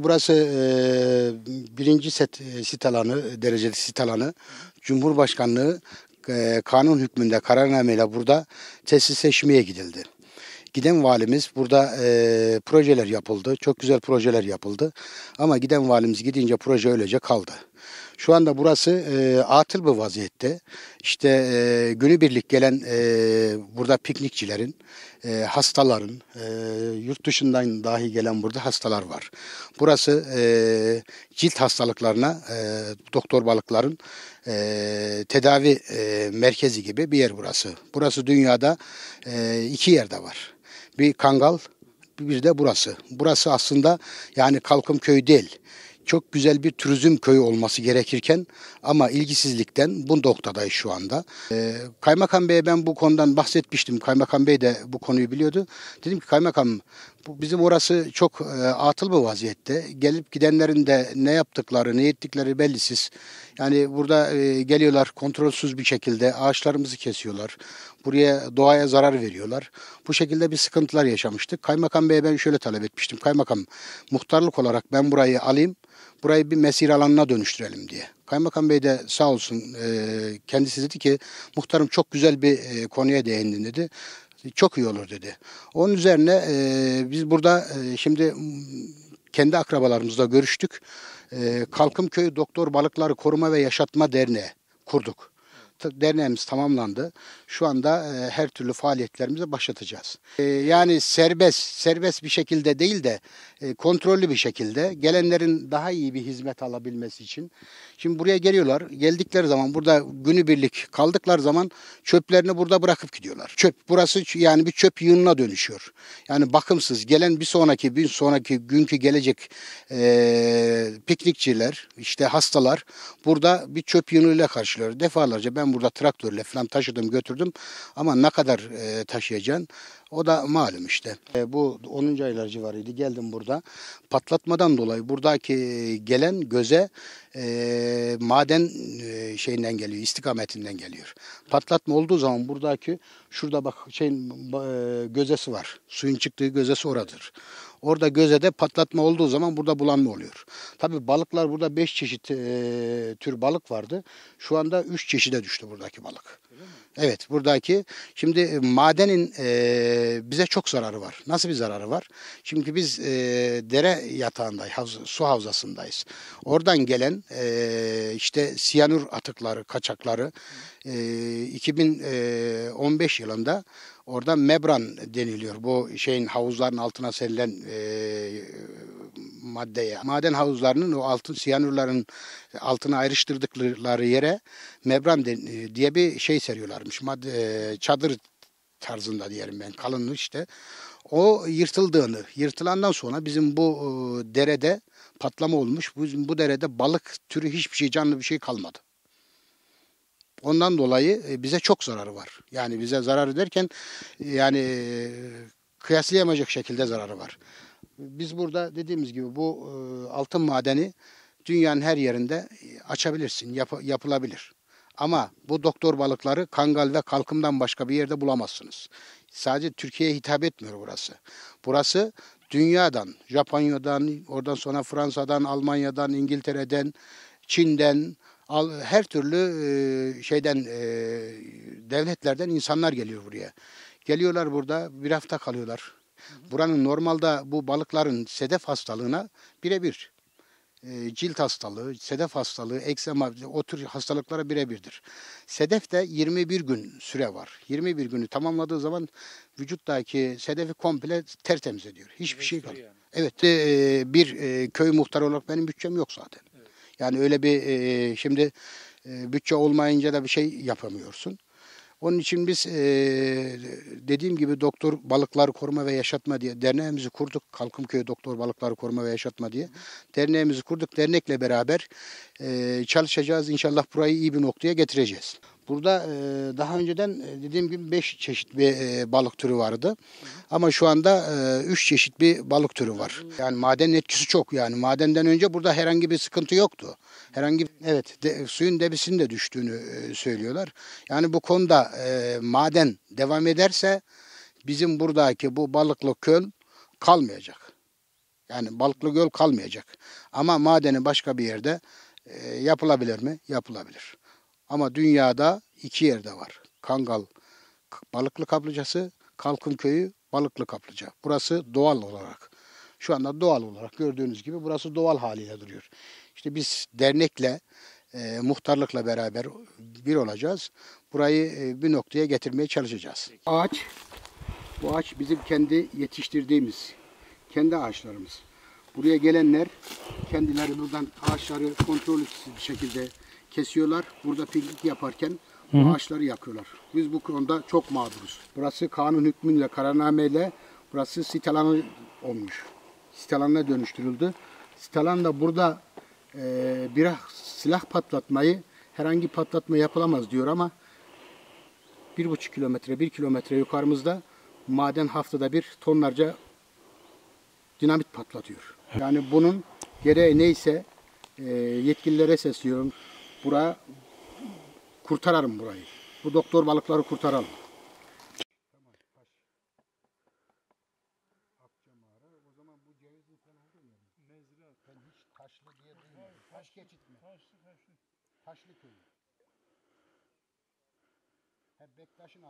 Burası e, birinci set, e, sit alanı, dereceli sit alanı. Cumhurbaşkanlığı e, kanun hükmünde kararnameyle burada tesisleşmeye gidildi. Giden valimiz burada e, projeler yapıldı. Çok güzel projeler yapıldı. Ama giden valimiz gidince proje öylece kaldı. Şu anda burası e, atıl bir vaziyette. İşte e, günübirlik gelen e, burada piknikçilerin, e, hastaların, e, yurt dışından dahi gelen burada hastalar var. Burası e, cilt hastalıklarına e, doktor balıkların e, tedavi e, merkezi gibi bir yer burası. Burası dünyada e, iki yerde var. Bir Kangal, bir de burası. Burası aslında yani Kalkım Köyü değil çok güzel bir turizm köyü olması gerekirken ama ilgisizlikten bu noktadayız şu anda. Ee, Kaymakam Bey'e ben bu konudan bahsetmiştim. Kaymakam Bey de bu konuyu biliyordu. Dedim ki Kaymakam bizim orası çok e, atıl bir vaziyette. Gelip gidenlerin de ne yaptıkları, ne ettikleri bellisiz. Yani burada e, geliyorlar kontrolsüz bir şekilde ağaçlarımızı kesiyorlar. Buraya doğaya zarar veriyorlar. Bu şekilde bir sıkıntılar yaşamıştık. Kaymakam Bey'e ben şöyle talep etmiştim. Kaymakam muhtarlık olarak ben burayı alayım burayı bir mesire alanına dönüştürelim diye. Kaymakam Bey de sağ olsun e, kendisi dedi ki muhtarım çok güzel bir e, konuya değindin dedi. Çok iyi olur dedi. Onun üzerine e, biz burada şimdi kendi akrabalarımızla görüştük. E, Kalkım Köyü Doktor Balıkları Koruma ve Yaşatma Derneği kurduk derneğimiz tamamlandı. Şu anda e, her türlü faaliyetlerimizi başlatacağız. E, yani serbest, serbest bir şekilde değil de e, kontrollü bir şekilde gelenlerin daha iyi bir hizmet alabilmesi için. Şimdi buraya geliyorlar. Geldikleri zaman burada günübirlik kaldıkları zaman çöplerini burada bırakıp gidiyorlar. Çöp burası yani bir çöp yığınına dönüşüyor. Yani bakımsız gelen bir sonraki bir sonraki günkü gelecek e, piknikçiler işte hastalar burada bir çöp yığınıyla karşılıyor. Defalarca ben burada traktörle falan taşıdım götürdüm ama ne kadar e, taşıyacaksın o da malum işte. E, bu 10. aylar civarıydı. Geldim burada. Patlatmadan dolayı buradaki gelen göze e, maden e, şeyinden geliyor, istikametinden geliyor. Patlatma olduğu zaman buradaki şurada bak şeyin e, gözesi var. Suyun çıktığı gözesi oradır. Orada gözede patlatma olduğu zaman burada bulanma oluyor. Tabii balıklar burada 5 çeşit e, tür balık vardı. Şu anda 3 çeşide düştü buradaki balık. Evet buradaki şimdi e, madenin e, bize çok zararı var. Nasıl bir zararı var? Çünkü biz e, dere yatağındayız, havz, su havzasındayız. Oradan gelen e, işte siyanür atıkları, kaçakları e, 2015 yılında orada membran deniliyor. Bu şeyin havuzların altına serilen e, maddeye. Maden havuzlarının o altın siyanürlerin altına ayrıştırdıkları yere membran diye bir şey seriyorlarmış. Madde, e, çadır tarzında diyelim ben kalınlığı işte. O yırtıldığını, yırtılandan sonra bizim bu e, derede patlama olmuş. Bizim bu derede balık türü hiçbir şey canlı bir şey kalmadı. Ondan dolayı e, bize çok zararı var. Yani bize zarar ederken yani kıyaslayamayacak şekilde zararı var. Biz burada dediğimiz gibi bu altın madeni dünyanın her yerinde açabilirsin, yap, yapılabilir. Ama bu doktor balıkları Kangal ve Kalkım'dan başka bir yerde bulamazsınız. Sadece Türkiye'ye hitap etmiyor burası. Burası dünyadan, Japonya'dan, oradan sonra Fransa'dan, Almanya'dan, İngiltere'den, Çin'den, her türlü şeyden devletlerden insanlar geliyor buraya. Geliyorlar burada bir hafta kalıyorlar. Buranın normalde bu balıkların sedef hastalığına birebir cilt hastalığı, sedef hastalığı, eksema o tür hastalıklara birebirdir. Sedef de 21 gün süre var. 21 günü tamamladığı zaman vücuttaki sedefi komple tertemiz ediyor. Hiçbir şey kalmıyor. Yani. Evet bir köy muhtarı olarak benim bütçem yok zaten. Yani öyle bir e, şimdi e, bütçe olmayınca da bir şey yapamıyorsun. Onun için biz e, dediğim gibi Doktor Balıklar Koruma ve Yaşatma diye derneğimizi kurduk. Kalkımköy Doktor Balıklar Koruma ve Yaşatma diye. Derneğimizi kurduk. Dernekle beraber e, çalışacağız. İnşallah burayı iyi bir noktaya getireceğiz. Burada e, daha önceden e, dediğim gibi 5 çeşit bir e, balık türü vardı. Ama şu anda 3 çeşit bir balık türü var. Yani madenin etkisi çok yani. Madenden önce burada herhangi bir sıkıntı yoktu. Herhangi evet de, suyun debisinin de düştüğünü söylüyorlar. Yani bu konuda maden devam ederse bizim buradaki bu balıklı köl kalmayacak. Yani balıklı göl kalmayacak. Ama madeni başka bir yerde yapılabilir mi? Yapılabilir. Ama dünyada iki yerde var. Kangal balıklı kaplıcası, Kalkın köyü balıklı kaplıca. Burası doğal olarak. Şu anda doğal olarak gördüğünüz gibi burası doğal haliyle duruyor. İşte biz dernekle, e, muhtarlıkla beraber bir olacağız. Burayı e, bir noktaya getirmeye çalışacağız. Ağaç, bu ağaç bizim kendi yetiştirdiğimiz, kendi ağaçlarımız. Buraya gelenler kendileri buradan ağaçları kontrollüsüz bir şekilde kesiyorlar. Burada piknik yaparken bu ağaçları yakıyorlar. Biz bu konuda çok mağduruz. Burası kanun hükmüyle, kararnameyle burası sit alanı olmuş. Sit alanına dönüştürüldü. Sit alan da burada e, bir silah patlatmayı herhangi patlatma yapılamaz diyor ama bir buçuk kilometre, bir kilometre yukarımızda maden haftada bir tonlarca dinamit patlatıyor. Yani bunun gereği neyse e, yetkililere sesliyorum. Bura kurtararım burayı. Bu doktor balıkları kurtaralım. Taşlı köyü. Hep Bektaş'ın